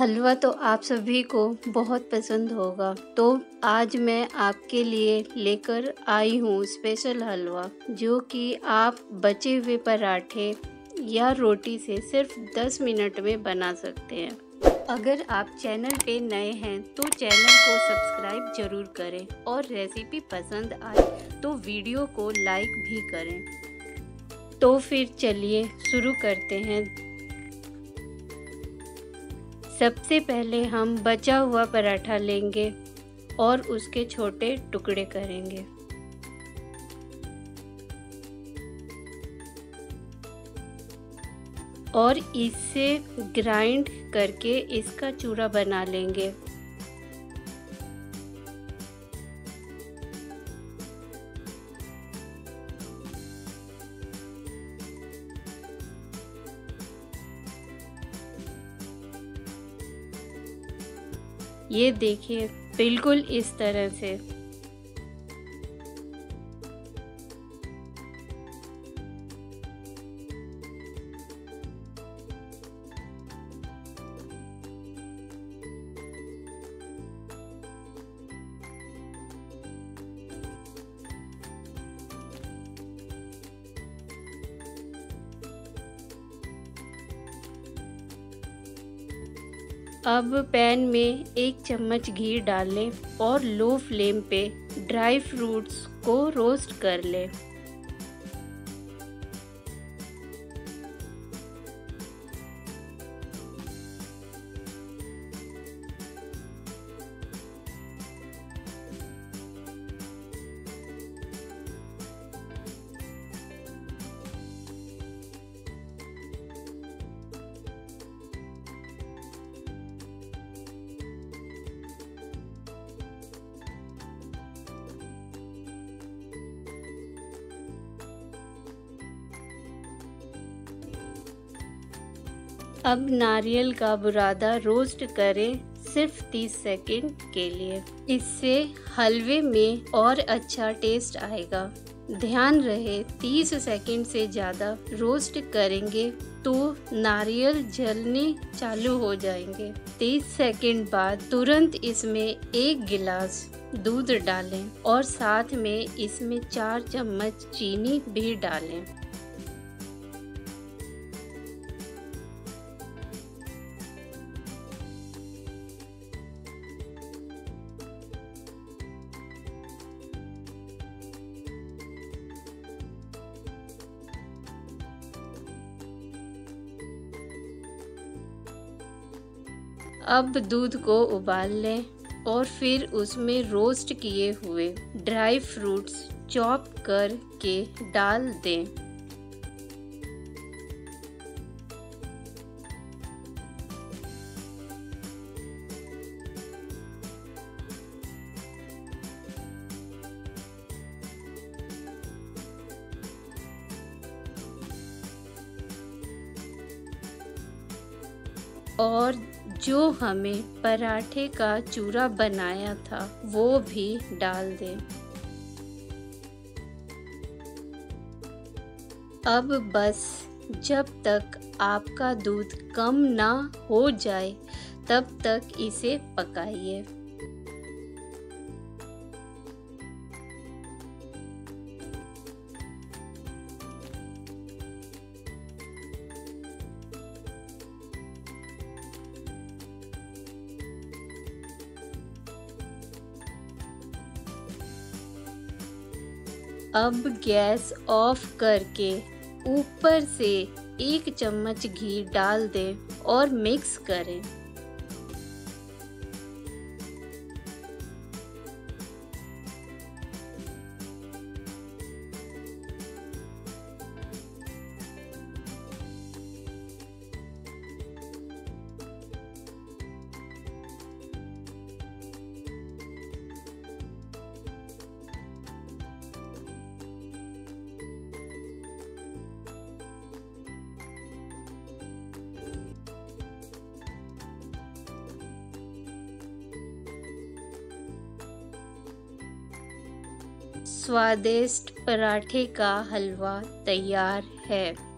हलवा तो आप सभी को बहुत पसंद होगा। तो आज मैं आपके लिए लेकर आई हूँ स्पेशल हलवा, जो कि आप बचे हुए पराठे या रोटी से सिर्फ़ 10 मिनट में बना सकते हैं। अगर आप चैनल पे नए हैं तो चैनल को सब्सक्राइब ज़रूर करें और रेसिपी पसंद आए तो वीडियो को लाइक भी करें। तो फिर चलिए शुरू करते हैं। सबसे पहले हम बचा हुआ पराठा लेंगे और उसके छोटे टुकड़े करेंगे। और इसे ग्राइंड करके इसका चूरा बना लेंगे। ये देखिए बिल्कुल इस तरह से। अब पैन में एक चम्मच घी डाल लें और लो फ्लेम पे ड्राई फ्रूट्स को रोस्ट कर लें। अब नारियल का बुरादा रोस्ट करें सिर्फ़ 30 सेकंड के लिए। इससे हलवे में और अच्छा टेस्ट आएगा। ध्यान रहे 30 सेकंड से ज़्यादा रोस्ट करेंगे तो नारियल जलने चालू हो जाएँगे। 30 सेकंड बाद तुरंत इसमें एक गिलास दूध डालें और साथ में इसमें चार चम्मच चीनी भी डालें। अब दूध को उबाल लें और फिर उसमें रोस्ट किए हुए ड्राई फ्रूट्स चॉप कर के डाल दें। और जो हमें पराठे का चूरा बनाया था, वो भी डाल दें। अब बस, जब तक आपका दूध कम ना हो जाए, तब तक इसे पकाइए। अब गैस ऑफ़ करके ऊपर से एक चम्मच घी डाल दें और मिक्स करें। स्वादिष्ट पराठे का हलवा तैयार है।